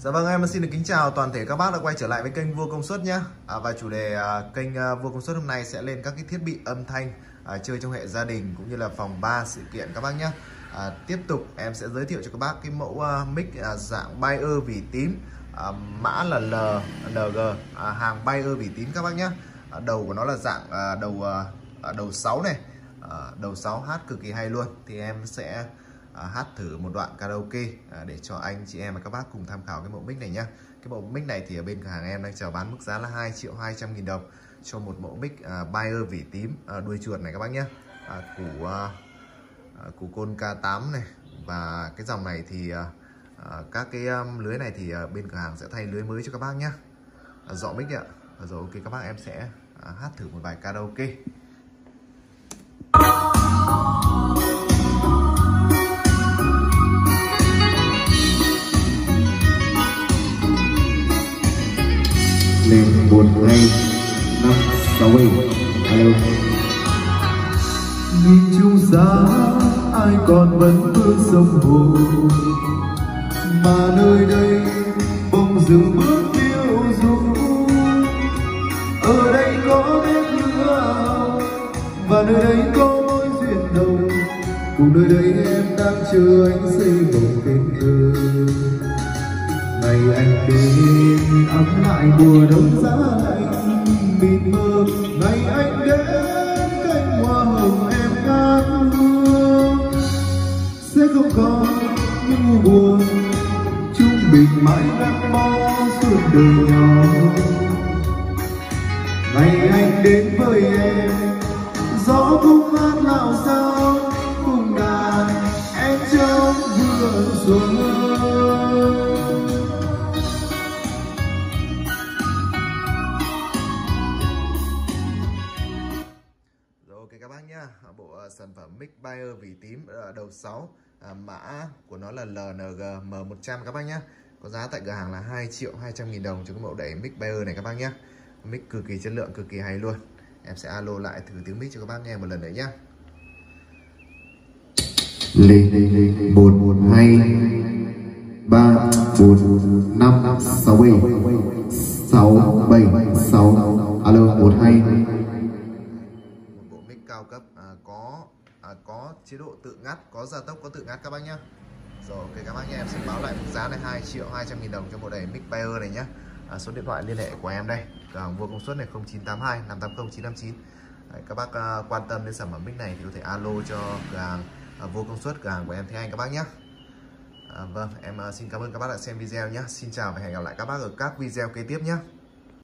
Dạ vâng em xin được kính chào toàn thể các bác đã quay trở lại với kênh Vua Công Suất nhé. À, Và chủ đề à, kênh à, Vua Công Suất hôm nay sẽ lên các cái thiết bị âm thanh à, chơi trong hệ gia đình cũng như là phòng 3 sự kiện các bác nhé. À, Tiếp tục em sẽ giới thiệu cho các bác cái mẫu à, mic à, dạng Bayer vì tím à, Mã là L, LG à, hàng Bayer vì tím các bác nhé. À, Đầu của nó là dạng à, đầu à, à đầu 6 này. À, Đầu 6 hát cực kỳ hay luôn. Thì em sẽ À, hát thử một đoạn karaoke à, để cho anh chị em và các bác cùng tham khảo cái mẫu mic này nhá. Cái mẫu mic này thì ở bên cửa hàng em đang chào bán mức giá là 2 triệu 200 nghìn đồng cho một mẫu mic à, Bayer vỉ tím à, đuôi chuột này các bác nhé à, củ củ côn K8 này. Và cái dòng này thì các cái um, lưới này thì bên cửa hàng sẽ thay lưới mới cho các bác nhé à, dọ mic ạ. Rồi ok các bác em sẽ hát thử một bài karaoke. Nên một ngày năm sáu bảy. Alo. Nhìn chung xa ai còn vẫn bước sông hồ mà nơi đây bông rừng bước tiêu du. Ở đây có nét lửa và nơi đây có mối duyên đầu cùng nơi đây em đang chờ anh xây một tình thơ ngày anh đến lại mùa đông giá lạnh, mịt mờ. Ngày anh đến cánh hoa hồng em ngát hương. Sẽ không còn những buồn, chúng mình mãi gắn bó suốt đời nhỏ. Ngày anh đến với em, gió cũng mát nào sao cùng đàn em trong vừa xuân. Rồi các bác nhá. Bộ ờ, sản phẩm mic Bayer vì tím ờ, đầu 6 ờ, Mã của nó là LNG M100 các bác nhá. Có giá tại cửa hàng là 2 triệu 200 nghìn đồng cho cái mẫu đẩy mic Bayer này các bác nhá. Mic cực kỳ chất lượng, cực kỳ hay luôn. Em sẽ alo lại thử tiếng mic cho các bác nghe một lần nữa nhá. Lên. Một hai ba bốn năm sáu bảy. Sáu bảy sáu. Alo một hai một bộ mic cao cấp à, có à, có chế độ tự ngắt có gia tốc có tự ngắt các bác nhá. Rồi ok các bác nhé em sẽ báo lại mức giá này 2 triệu 200 nghìn đồng cho bộ đẩy mic Bayer này nhá. À, số điện thoại liên hệ của em đây. Cửa vua công suất này 0982 580 959 Đấy, các bác à, quan tâm đến sản phẩm mic này thì có thể alo cho cửa hàng à, vô công suất cửa hàng của em Thế Anh các bác nhé à, vâng em à, xin cảm ơn các bác đã xem video nhé xin chào và hẹn gặp lại các bác ở các video kế tiếp nhé